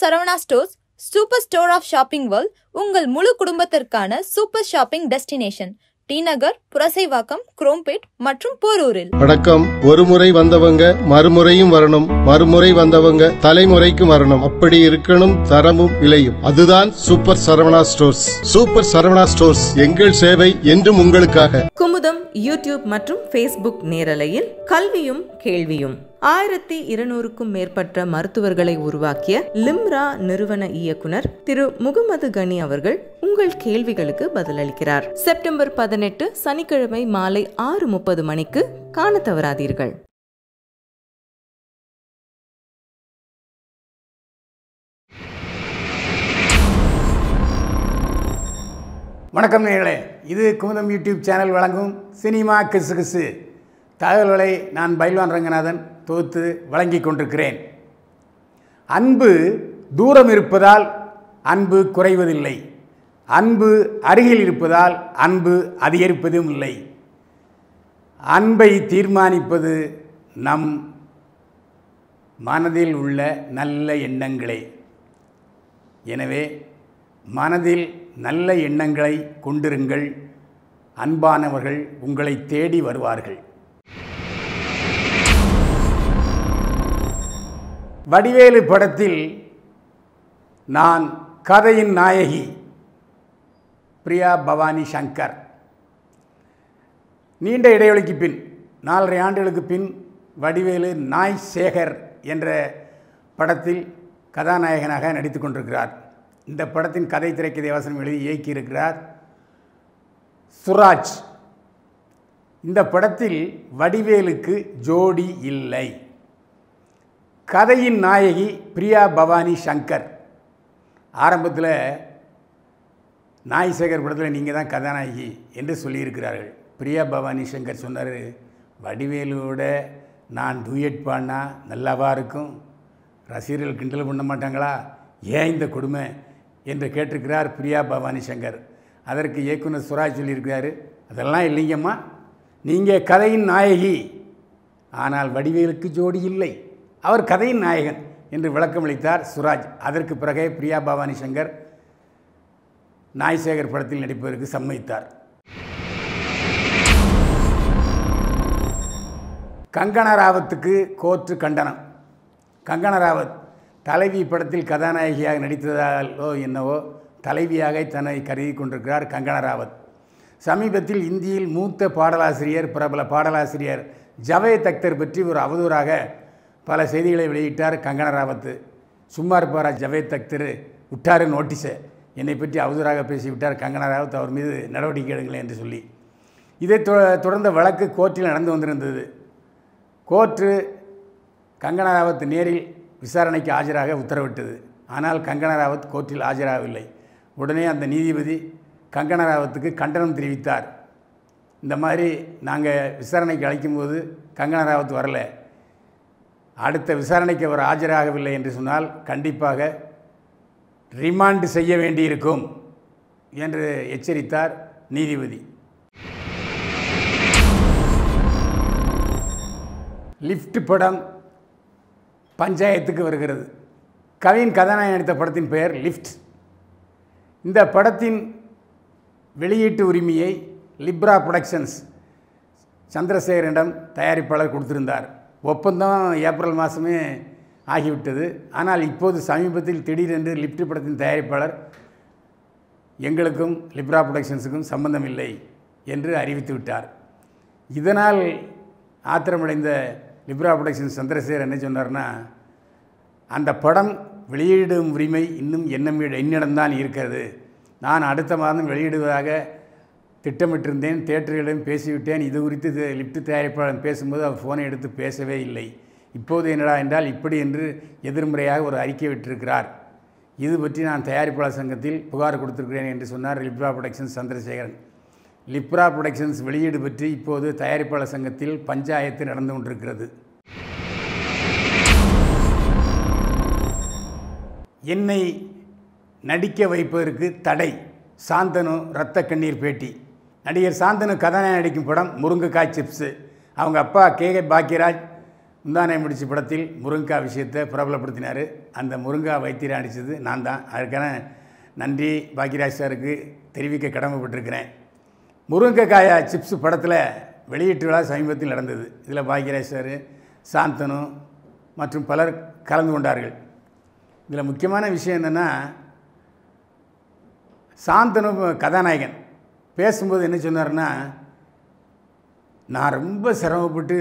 Saravana stores super store of shopping world உங்கள் முழு குடும்பத்திற்கான super shopping destination. T Nagar Purasaiwakkam Chromepet மற்றும் போரூரில். வணக்கம். ஒரு முறை வந்தவங்க மறுமுறையும் வரணும். மறுமுறை வந்தவங்க தலைமுறைக்கும் வரணும். அப்படி இருக்கணும் தரமும் விலையும். அதுதான் super Saravana stores. Super Saravana stores எங்கள் சேவை என்றும் உங்களுக்காக. குமுதம் யூடியூப் மற்றும் ஃபேஸ்புக் நேரலையில் கல்வியும் கேள்வியும். ஆயிரத்தி இருநூறுக்கும் மேற்பட்ட மருத்துவர்களை உருவாக்கிய லிம்ரா நிறுவன இயக்குனர் திரு முகமது கனி அவர்கள் உங்கள் கேள்விகளுக்கு பதிலளிக்கிறார். செப்டம்பர் பதினெட்டு சனிக்கிழமை மாலை ஆறு முப்பது மணிக்கு காண தவறாதீர்கள். வணக்கம் நேர்களே இது குமுதம் யூடியூப் சேனல் வழங்கும் சினிமா கிசு கிசு தகவல்களை நான் பைல்வான் ரங்கநாதன் தொகுத்து வழங்கிக் கொண்டிருக்கிறேன். அன்பு தூரம் இருப்பதால் அன்பு குறைவதில்லை. அன்பு அருகில் இருப்பதால் அன்பு அதிகரிப்பதும் இல்லை. அன்பை தீர்மானிப்பது நம் மனதில் உள்ள நல்ல எண்ணங்களே. எனவே மனதில் நல்ல எண்ணங்களை கொண்டிருங்கள். அன்பானவர்கள் உங்களை தேடி வருவார்கள். வடிவேலு படத்தில் நான் கதையின் நாயகி பிரியா பவானி சங்கர். நீண்ட இடைவெளிக்கு பின் நாலரை ஆண்டுகளுக்கு பின் வடிவேலு நாய் சேகர் என்ற படத்தில் கதாநாயகனாக நடித்து கொண்டிருக்கிறார். இந்த படத்தின் கதை திரைக்கதை வசனம் எழுதி இயக்கியிருக்கிறார் சுராஜ். இந்த படத்தில் வடிவேலுக்கு ஜோடி இல்லை. கதையின் நாயகி பிரியா பவானி சங்கர். ஆரம்பத்தில் நாய்சேகர் படத்தில் நீங்கள் தான் கதாநாயகி என்று சொல்லியிருக்கிறார்கள். பிரியா பவானி சங்கர் சொன்னார் வடிவேலுவோட நான் டூயட் பாடினா நல்லாவா இருக்கும்? ரசிகர்கள் கிண்டல் பண்ண மாட்டாங்களா? ஏன் இந்த கொடுமை? என்று கேட்டிருக்கிறார் பிரியா பவானி சங்கர். அதற்கு இயக்குனர் சுராஜ் சொல்லியிருக்கிறாரு அதெல்லாம் இல்லைங்கம்மா. நீங்கள் கதையின் நாயகி. ஆனால் வடிவேலுக்கு ஜோடி இல்லை. அவர் கதையின் நாயகன் என்று விளக்கமளித்தார் சுராஜ். அதற்கு பிறகே பிரியா பவானி சங்கர் நாய்சேகர் படத்தில் நடிப்பதற்கு சம்மதித்தார். கங்கனா ராவத்துக்கு கோர்ட்டு கண்டனம். கங்கனா ராவத் தலைவி படத்தில் கதாநாயகியாக நடித்ததாலோ என்னவோ தலைவியாக தன்னை கருதி கொண்டிருக்கிறார் கங்கனா ராவத் சமீபத்தில் இந்தியில் மூத்த பாடலாசிரியர் பிரபல பாடலாசிரியர் ஜவேத் அக்தர் பற்றி ஒரு அவதூறாக பல செய்திகளை வெளியிட்டார் கங்கனா ராவத்து. சும்மா இருப்பாரா ஜவேத் அக்தர்? விட்டாரு நோட்டீஸை. என்னை பற்றி அவதூறாக பேசிவிட்டார் கங்கனா ராவத் அவர் மீது நடவடிக்கை எடுங்களேன் என்று சொல்லி. இதை தொ- தொடர்ந்த வழக்கு கோர்ட்டில் நடந்து வந்திருந்தது. கோர்ட்டு கங்கனா ராவத் நேரில் விசாரணைக்கு ஆஜராக உத்தரவிட்டது. ஆனால் கங்கனா ராவத் கோர்ட்டில் ஆஜராகவில்லை. உடனே அந்த நீதிபதி கங்கனா ராவத்துக்கு கண்டனம் தெரிவித்தார். இந்த மாதிரி நாங்கள் விசாரணைக்கு அழைக்கும்போது கங்கனா ராவத் வரலை. அடுத்த விசாரணைக்கு அவர் ஆஜராகவில்லை என்று சொன்னால் கண்டிப்பாக ரிமாண்ட் செய்ய வேண்டியிருக்கும் என்று எச்சரித்தார் நீதிபதி. லிஃப்ட் படம் பஞ்சாயத்துக்கு வருகிறது. கவின் கதாநாயகன் நடித்த படத்தின் பெயர் லிஃப்ட். இந்த படத்தின் வெளியீட்டு உரிமையை லிப்ரா புரொடக்ஷன்ஸ் சந்திரசேகரனிடம் தயாரிப்பாளர் கொடுத்திருந்தார். ஒப்பந்தம் ஏப்ரல் மாதமே ஆகிவிட்டது. ஆனால் இப்போது சமீபத்தில் திடீரென்று லிஃப்ட் படத்தின் தயாரிப்பாளர் எங்களுக்கும் லிப்ரா ப்ரொடக்ஷன்ஸுக்கும் சம்பந்தம் இல்லை என்று அறிவித்து விட்டார் இதனால் ஆத்திரமடைந்த லிப்ரா ப்ரொடக்ஷன்ஸ் சந்திரசேகர் என்ன சொன்னார்னா அந்த படம் வெளியிடும் உரிமை இன்னும் என்னம் என்னிடம்தான் இருக்கிறது. நான் அடுத்த மாதம் வெளியிடுவதாக திட்டமிட்டிருந்தேன் தேட்டர்களிடம் பேசிவிட்டேன். இது குறித்து இது லிப்ட் தயாரிப்பாளர் பேசும்போது அவர் ஃபோனை எடுத்து பேசவே இல்லை. இப்போது என்னடா என்றால் இப்படி என்று எதிர்மறையாக ஒரு அறிக்கை விட்டிருக்கிறார். இது பற்றி நான் தயாரிப்பாளர் சங்கத்தில் புகார் கொடுத்திருக்கிறேன் என்று சொன்னார் Libra productions Chandrasekaran. Libra productions வெளியீடு பற்றி இப்போது தயாரிப்பாளர் சங்கத்தில் பஞ்சாயத்து நடந்து கொண்டிருக்கிறது. என்னை நடிக்க வைப்பதற்கு தடை. சாந்தனு இரத்த கண்ணீர் பேட்டி. நடிகர் சாந்தனு கதாநாயகன் நடிக்கும் படம் முருங்கைக்காய் சிப்ஸு. அவங்க அப்பா கே. கே. பாக்கியராஜ் முந்தானை முடிச்ச படத்தில் முருங்கா விஷயத்தை பிரபலப்படுத்தினார். அந்த முருங்கா வைத்தியரை அடித்தது நான் தான். அதுக்கான நன்றி பாக்யராஜ் சாருக்கு தெரிவிக்க கடமைப்பட்டிருக்கிறேன். முருங்கைக்காய சிப்ஸ் படத்தில் வெளியீட்டு விழா சமீபத்தில் நடந்தது. இதில் பாக்கியராஜ் சார் சாந்தனு மற்றும் பலர் கலந்து கொண்டார்கள். இதில் முக்கியமான விஷயம் என்னென்னா சாந்தனு கதாநாயகன் பேசும்போது என்ன சொன்னார்னா நான் ரொம்ப சிரமப்பட்டு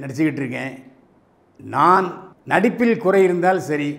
நடிச்சுக்கிட்டு இருக்கேன். நான் நடிப்பில் குறை இருந்தால் சரி.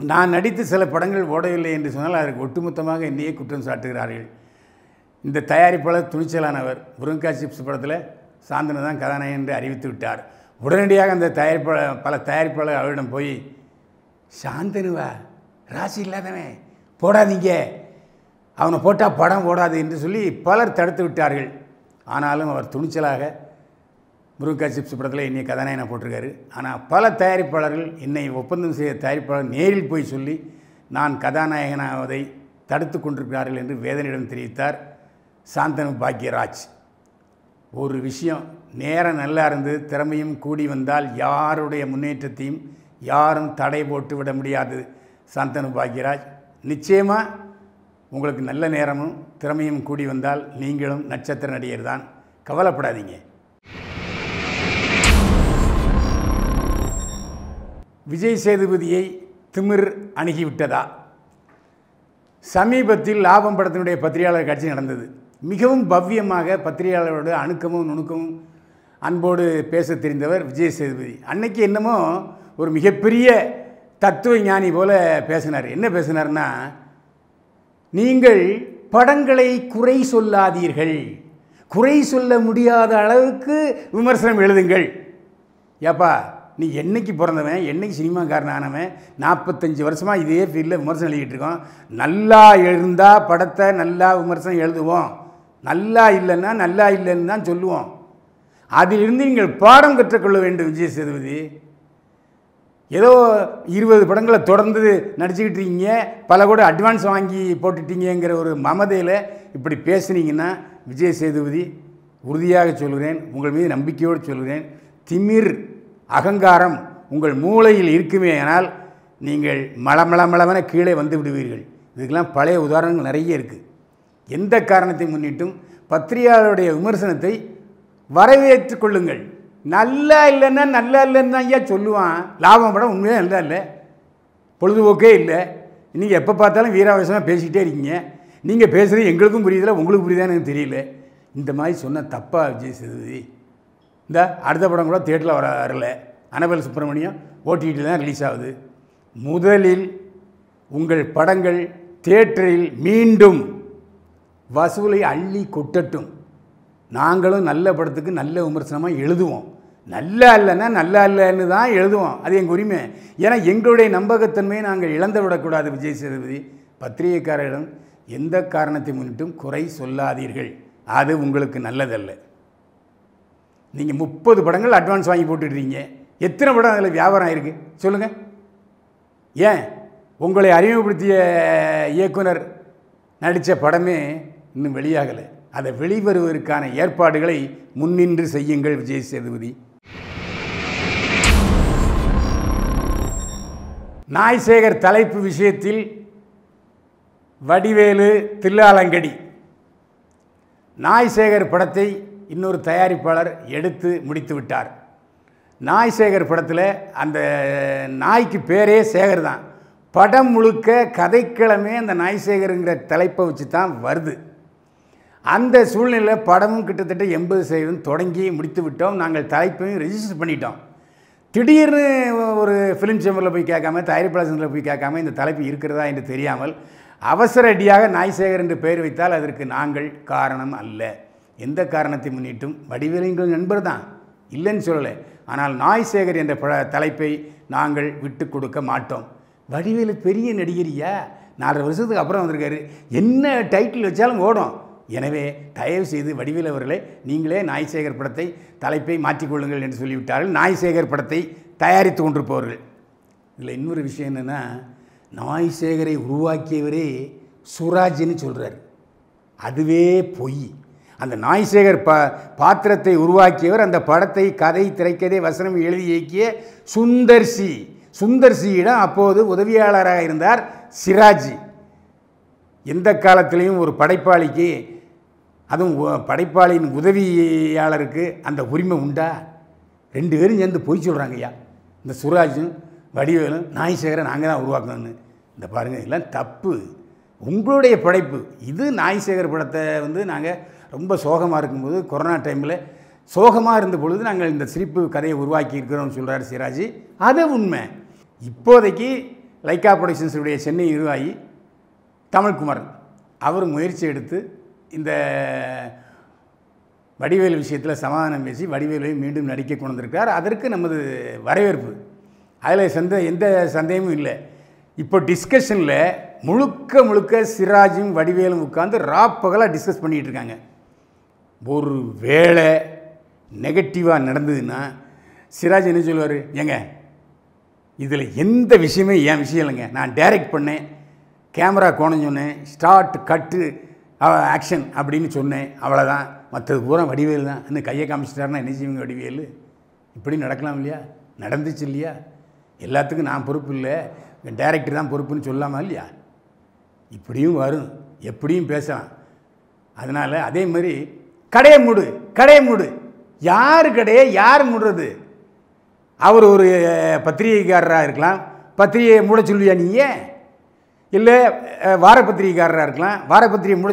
நான் நடித்து சில படங்கள் ஓடவில்லை என்று சொன்னால் அதற்கு ஒட்டுமொத்தமாக என்னையே குற்றம் சாட்டுகிறார்கள். இந்த தயாரிப்பாளர் துணிச்சலானவர் முருங்கா சிப்ஸ் படத்தில் சாந்தனு தான் கதாநாயகன் என்று அறிவித்து விட்டார். உடனடியாக அந்த தயாரிப்பாளர் பல தயாரிப்பாளர் அவரிடம் போய் சாந்தனுவா ராசி இல்லாதவன் போடாதீங்க. அவனை போட்டால் படம் ஓடாது என்று சொல்லி பலர் தடுத்து விட்டார்கள். ஆனாலும் அவர் துணிச்சலாக முருகா சிப்ஸ் படத்தில் என்னை கதாநாயகனை போட்டிருக்காரு. ஆனால் பல தயாரிப்பாளர்கள் என்னை ஒப்பந்தம் செய்த தயாரிப்பாளர் நேரில் போய் சொல்லி நான் கதாநாயகனாவதை தடுத்து கொண்டிருக்கிறார்கள் என்று வேதனையிடம் தெரிவித்தார் சாந்தனு பாக்யராஜ். ஒரு விஷயம் நேரம் நல்லா இருந்து திறமையும் கூடி வந்தால் யாருடைய முன்னேற்றத்தையும் யாரும் தடை போட்டு விட முடியாது சாந்தனு பாக்யராஜ். நிச்சயமாக உங்களுக்கு நல்ல நேரமும் திறமையும் கூடி வந்தால் நீங்களும் நட்சத்திர நடிகர் தான் கவலைப்படாதீங்க. விஜய் சேதுபதியை திமிர் அணுகிவிட்டதா? சமீபத்தில் லாபம் படத்தினுடைய பத்திரிகையாளர் காட்சி நடந்தது. மிகவும் பவ்யமாக பத்திரிகையாளரோட அணுக்கமும் நுணுக்கமும் அன்போடு பேச தெரிந்தவர் விஜய் சேதுபதி. அன்னைக்கு என்னமோ ஒரு மிகப்பெரிய தத்துவ ஞானி போல பேசினார். என்ன பேசினார்னா நீங்கள் படங்களை குறை சொல்லாதீர்கள். குறை சொல்ல முடியாத அளவுக்கு விமர்சனம் எழுதுங்கள். ஏப்பா நீ என்னைக்கு பிறந்தவன்? என்னைக்கு சினிமாக்காரன் ஆனவன் நாற்பத்தஞ்சு வருஷமாக இதே ஃபீல்டில் விமர்சனம் எழுதிட்டு இருக்கோம். நல்லா இருந்தால் படத்தை நல்லா விமர்சனம் எழுதுவோம். நல்லா இல்லைன்னா நல்லா இல்லைன்னு தான் சொல்லுவோம். அதிலிருந்து நீங்கள் பாடம் கற்றுக்கொள்ள வேண்டும் விஜய் சேதுபதி. ஏதோ இருபது படங்களை தொடர்ந்து நடிச்சுக்கிட்டு இருக்கீங்க பல கூட அட்வான்ஸ் வாங்கி போட்டுட்டீங்கிற ஒரு மமதையில் இப்படி பேசுனீங்கன்னா விஜய் சேதுபதி உறுதியாக சொல்கிறேன் உங்கள் மீது நம்பிக்கையோடு சொல்கிறேன் திமிர் அகங்காரம் உங்கள் மூளையில் இருக்குமே ஆனால் நீங்கள் மளமளமளவென கீழே வந்து விடுவீர்கள். இதுக்கெல்லாம் பழைய உதாரணங்கள் நிறைய இருக்குது எந்த காரணத்தை முன்னிட்டும் பத்திரிகையாளருடைய விமர்சனத்தை வரவேற்றுக் கொள்ளுங்கள். நல்லா இல்லைன்னா நல்லா இல்லைன்னு தான் ஐயா சொல்லுவான். லாபம் படம் உண்மையாக நல்லா இல்லை. பொழுதுபோக்கே இல்லை. நீங்கள் எப்போ பார்த்தாலும் வீராவேசமாக பேசிக்கிட்டே இருக்கீங்க. நீங்கள் பேசுகிறது எங்களுக்கும் புரியுதில்ல உங்களுக்கு புரியுதான்னு எனக்கு தெரியல. இந்த மாதிரி சொன்ன தப்பாக விஜய் சேதுபதி. இந்த அடுத்த படம் கூட தேட்டரில் வர வரல அனபல் சுப்பிரமணியம் ஓடிடி தான் ரிலீஸ் ஆகுது. முதலில் உங்கள் படங்கள் தேட்டரில் மீண்டும் வசூலை அள்ளி கொட்டட்டும். நாங்களும் நல்ல படத்துக்கு நல்ல விமர்சனமாக எழுதுவோம். நல்லா இல்லைன்னா நல்லா இல்லைன்னு தான் எழுதுவோம். அது எங்கள் உரிமை. ஏன்னா எங்களுடைய நம்பகத்தன்மையை நாங்கள் இழந்து விடக்கூடாது விஜய் சேதுபதி. பத்திரிகைக்காரரிடம் எந்த காரணத்தை முன்னிட்டும் குறை சொல்லாதீர்கள். அது உங்களுக்கு நல்லதல்ல. நீங்கள் முப்பது படங்கள் அட்வான்ஸ் வாங்கி போட்டுடுறீங்க. எத்தனை படம் அதில் வியாபாரம் ஆயிருக்கு? சொல்லுங்கள் ஏன்? உங்களை அறிமுகப்படுத்திய இயக்குனர் நடித்த படமே இன்னும் வெளியாகலை. அதை வெளிவருவதற்கான ஏற்பாடுகளை முன்னின்று செய்யுங்கள் விஜய் சேதுபதி. நாய்சேகர் தலைப்பு விஷயத்தில் வடிவேலு தில்லாலங்கடி. நாய்சேகர் படத்தை இன்னொரு தயாரிப்பாளர் எடுத்து முடித்து விட்டார். நாய்சேகர் படத்தில் அந்த நாய்க்கு பேரே சேகர் தான். படம் முழுக்க கதைக்கிழமே அந்த நாய்சேகருங்கிற தலைப்பை வச்சு தான் வருது. அந்த சூழ்நிலையில் படமும் கிட்டத்தட்ட எண்பது சதவீதம் தொடங்கி முடித்து விட்டோம். நாங்கள் தலைப்பையும் ரெஜிஸ்டர் பண்ணிட்டோம். திடீர்னு ஒரு ஃபிலிம் சேம்பரில் போய் கேட்காம தயாரிப்பாளர் சங்கத்தில் போய் கேட்காம இந்த தலைப்பு இருக்கிறதா என்று தெரியாமல் அவசர அடியாக நாய்சேகர் என்று பெயர் வைத்தால் அதற்கு நாங்கள் காரணம் அல்ல. எந்த காரணத்தை முன்னிட்டும் வடிவேலுங்கள் நண்பர் தான். இல்லைன்னு சொல்லலை. ஆனால் நாய்சேகர் என்ற பழ தலைப்பை நாங்கள் விட்டு கொடுக்க மாட்டோம். வடிவேலு பெரிய நடிகரியா? நாலரை வருஷத்துக்கு அப்புறம் வந்திருக்காரு. என்ன டைட்டில் வச்சாலும் ஓடும். எனவே தயவு செய்து வடிவில் அவர்களே நீங்களே நாய்சேகர் படத்தை தலைப்பை மாற்றிக்கொள்ளுங்கள் என்று சொல்லிவிட்டார்கள். நாய்சேகர் படத்தை தயாரித்து கொண்டிருப்பவர்கள். இதில் இன்னொரு விஷயம் என்னென்னா நாய்சேகரை உருவாக்கியவரே சுராஜ்னு சொல்கிறார் அதுவே பொய். அந்த நாய்சேகர் ப பாத்திரத்தை உருவாக்கியவர் அந்த படத்தை கதை திரைக்கதை வசனம் எழுதி இயக்கிய சுந்தர் சி அப்போது உதவியாளராக இருந்தார் சிராஜி. எந்த காலத்திலையும் ஒரு படைப்பாளிக்கு அதுவும் படைப்பாளியின் உதவியாளருக்கு அந்த உரிமை உண்டா? ரெண்டு பேரும் சேர்ந்து பொய் சொல்கிறாங்க ஐயா. இந்த சுராஜும் வடிவேலும் நாய்சேகரை நாங்கள் தான் உருவாக்கணும்னு. இந்த பாருங்கள் இதெல்லாம் தப்பு. உங்களுடைய படைப்பு. இது நாய்சேகர் படத்தை வந்து நாங்கள் ரொம்ப சோகமாக இருக்கும்போது கொரோனா டைமில் சோகமாக இருந்த பொழுது நாங்கள் இந்த சிரிப்பு கதையை உருவாக்கி இருக்கிறோம்னு சொல்கிறார் சிராஜி அது உண்மை. இப்போதைக்கு லைக்கா ப்ரொடக்ஷன்ஸுடைய சென்னை நிர்வாகி தமிழ்குமரன். அவர் முயற்சி எடுத்து இந்த வடிவேலு விஷயத்தில் சமாதானம் பேசி வடிவேலையும் மீண்டும் நடிக்க கொண்டு வந்திருக்கார். அதற்கு நமது வரவேற்பு. அதில் சந்த எந்த சந்தேகமும் இல்லை. இப்போ டிஸ்கஷனில் முழுக்க முழுக்க சிராஜும் வடிவேலும் உட்காந்து ராப்பகலாக டிஸ்கஸ் பண்ணிகிட்டு இருக்காங்க. ஒரு வேளை நெகட்டிவாக நடந்ததுன்னா சிராஜ் என்ன சொல்லுவார்? ஏங்க இதில் எந்த விஷயமே என் விஷயம் இல்லைங்க. நான் டைரக்ட் பண்ணேன். கேமரா கோணம் சொன்னேன். ஸ்டார்ட் கட்டு ஆக்ஷன் அப்படின்னு சொன்னேன். அவ்வளோதான் மற்றது பூரா வடிவேல் தான். இன்னும் கையை காமிச்சிட்டாருன்னா என்ன செய்வீங்க வடிவேலு? இப்படி நடக்கலாம் இல்லையா? நடந்துச்சு இல்லையா? எல்லாத்துக்கும் நான் பொறுப்பு இல்லை. டைரக்டர் தான் பொறுப்புன்னு சொல்லாமா இல்லையா? இப்படியும் வரும். எப்படியும் பேசலாம். அதனால் அதே மாதிரி கடையை மூடு கடையை மூடு. யார் கடையை யார் மூடுறது? அவர் ஒரு பத்திரிகைக்காரராக இருக்கலாம். பத்திரிகையை மூட சொல்லுவியா நீயே இல்லை வாரப்பத்திரிகைக்காரராக வார பத்திரிகைக்காரராக இருக்கலாம். வார பத்திரிகை மூட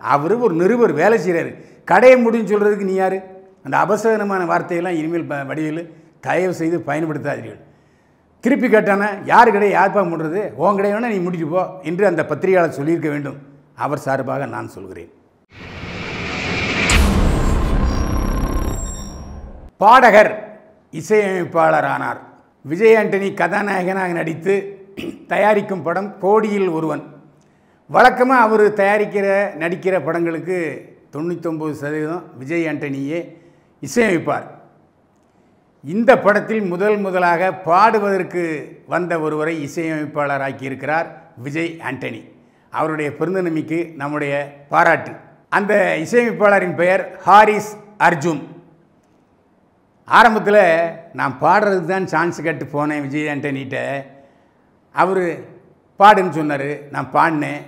அவர் ஒரு நிருபர் வேலை செய்கிறாரு கடையை முடின்னு சொல்கிறதுக்கு நீ யார்? அந்த அபசகனமான வார்த்தையெல்லாம் இனிமேல் ப- வடிவில் தயவு செய்து பயன்படுத்தாதீர்கள். திருப்பி கேட்டானே யார் கடையை யார்ப்பா மூடுறது? உன் கடையை வேணால் நீ முடிச்சு போ என்று அந்த பத்திரிகையாளர் சொல்லியிருக்க வேண்டும். அவர் சார்பாக நான் சொல்கிறேன். பாடகர் இசையமைப்பாளரானார் விஜய் ஆண்டனி கதாநாயகனாக நடித்து தயாரிக்கும் படம் கோடியில் ஒருவன். வழக்கமாக அவர் தயாரிக்கிற நடிக்கிற படங்களுக்கு தொண்ணூத்தொம்பது சதவீதம் விஜய் ஆண்டனியே இசையமைப்பார். இந்த படத்தில் முதல் முதலாக பாடுவதற்கு வந்த ஒருவரை இசையமைப்பாளராக்கியிருக்கிறார் விஜய் ஆண்டனி. அவருடைய பிறந்தநம்பிக்கு நம்முடைய பாராட்டு. அந்த இசையமைப்பாளரின் பெயர் ஹாரிஸ் அர்ஜுன். ஆரம்பத்தில் நான் பாடுறதுக்கு தான் சான்ஸ் கேட்டு போனேன் விஜய் ஆண்டனிகிட்ட. அவர் பாடுன்னு சொன்னார் நான் பாடினேன்.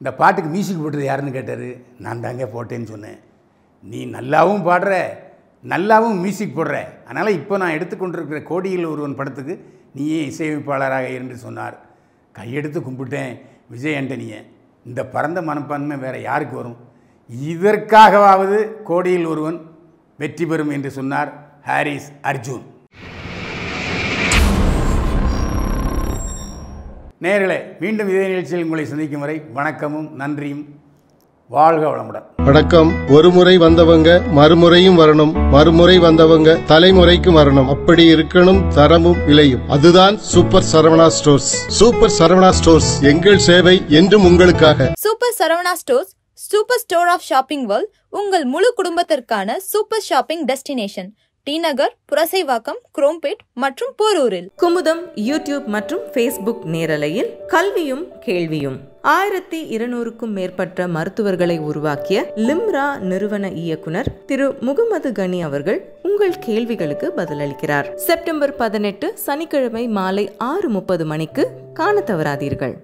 இந்த பாட்டுக்கு மியூசிக் போட்டது யாருன்னு கேட்டார் நான் தாங்க போட்டேன்னு சொன்னேன். நீ நல்லாவும் பாடுற நல்லாவும் மியூசிக் போடுற. அதனால் இப்போ நான் எடுத்துக்கொண்டிருக்கிற கோடியில் ஒருவன் படத்துக்கு நீயே இசையமைப்பாளராக என்று சொன்னார். கையெடுத்து கும்பிட்டேன் விஜய் ஆண்டனியை. இந்த பரந்த மனப்பான்மை வேறு யாருக்கு வரும்? இதற்காகவாவது கோடியில் ஒருவன் வெற்றி பெறும் என்று சொன்னார் ஹாரிஸ் அர்ஜுன். நேயர்களே மீண்டும் இதே நிகழ்ச்சியில் உங்களை சந்திக்கும் வரை வணக்கமும் நன்றியும். வாழ்க வளமுடன். வணக்கம். ஒரு முறை வந்தவங்க மறுமுறையும் வரணும். மறுமுறை வந்தவங்க தலைமுறைக்கும் வரணும். அப்படி இருக்கணும் தரமும் விலையும் அதுதான் super Saravana stores. Super Saravana stores எங்கள் சேவை என்றும் உங்களுக்காக. Super Saravana stores super store of shopping world உங்கள் முழு குடும்பத்திற்கான super shopping destination. T Nagar Purasaivakkam Chromepet மற்றும் போரூரில். குமுதம் யூடியூப் மற்றும் ஃபேஸ்புக் நேரலையில் கல்வியும் கேள்வியும். ஆயிரத்தி இருநூறுக்கும் மேற்பட்ட மருத்துவர்களை உருவாக்கிய லிம்ரா நிறுவன இயக்குனர் திரு முகமது கனி அவர்கள் உங்கள் கேள்விகளுக்கு பதிலளிக்கிறார். செப்டம்பர் பதினெட்டு சனிக்கிழமை மாலை ஆறு முப்பது மணிக்கு காண தவறாதீர்கள்.